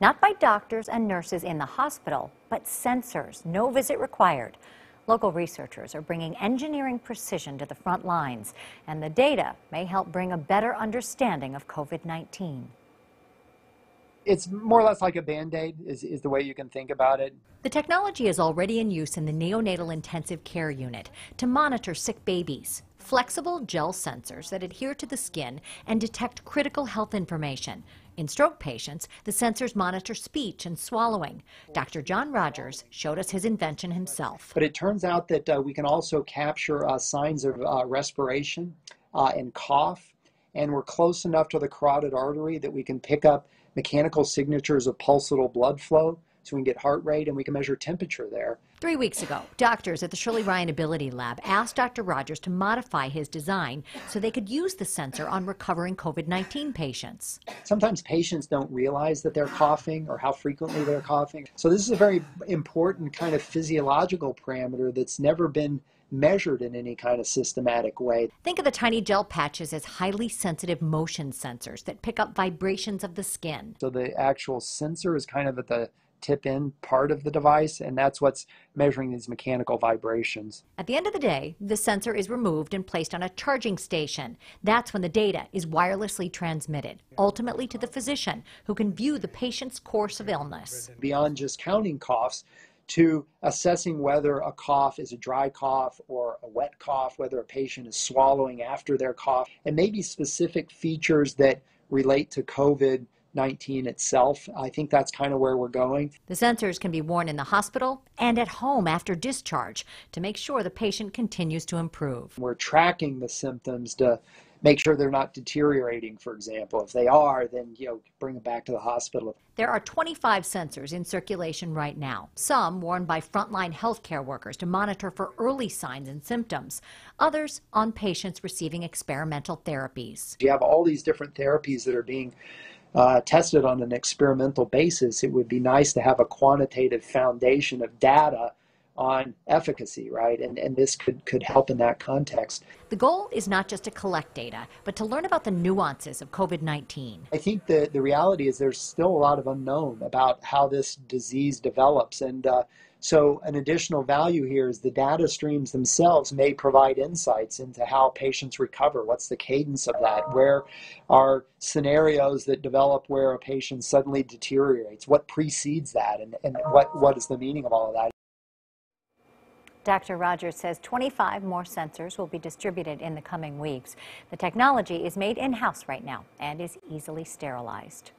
Not by doctors and nurses in the hospital, but sensors, no visit required. Local researchers are bringing engineering precision to the front lines, and the data may help bring a better understanding of COVID 19 it's more or less like a band-aid is, is the way you can think about it. The technology is already in use in the neonatal intensive care unit to monitor sick babies. Flexible gel sensors that adhere to the skin and detect critical health information. In stroke patients, the sensors monitor speech and swallowing. Dr. John Rogers showed us his invention himself. But it turns out that uh, we can also capture uh, signs of uh, respiration uh, and cough, and we're close enough to the carotid artery that we can pick up mechanical signatures of pulsatile blood flow so we can get heart rate and we can measure temperature there. Three weeks ago, doctors at the Shirley Ryan AbilityLab asked Dr. Rogers to modify his design so they could use the sensor on recovering COVID 19 patients. Sometimes patients don't realize that they're coughing or how frequently they're coughing. So, this is a very important kind of physiological parameter that's never been measured in any kind of systematic way. Think of the tiny gel patches as highly sensitive motion sensors that pick up vibrations of the skin. So the actual sensor is kind of at the tip in part of the device, and that's what's measuring these mechanical vibrations. At the end of the day, the sensor is removed and placed on a charging station. That's when the data is wirelessly transmitted, ultimately to the physician, who can view the patient's course of illness. Beyond just counting coughs, to assessing whether a cough is a dry cough or a wet cough, whether a patient is swallowing after their cough, and maybe specific features that relate to COVID 19 itself. I think that's kind of where we're going. The sensors can be worn in the hospital and at home after discharge to make sure the patient continues to improve. We're tracking the symptoms to make sure they're not deteriorating, for example. If they are, then you know, bring them back to the hospital. There are 25 sensors in circulation right now, some worn by frontline healthcare workers to monitor for early signs and symptoms, others on patients receiving experimental therapies. You have all these different therapies that are being uh, tested on an experimental basis. It would be nice to have a quantitative foundation of data on efficacy, right? And, and this could, could help in that context. The goal is not just to collect data, but to learn about the nuances of COVID 19. I think the, the reality is there's still a lot of unknown about how this disease develops. And uh, so, an additional value here is the data streams themselves may provide insights into how patients recover. What's the cadence of that? Where are scenarios that develop where a patient suddenly deteriorates? What precedes that? And, and what, what is the meaning of all of that? Dr. Rogers says 25 more sensors will be distributed in the coming weeks. The technology is made in-house right now and is easily sterilized.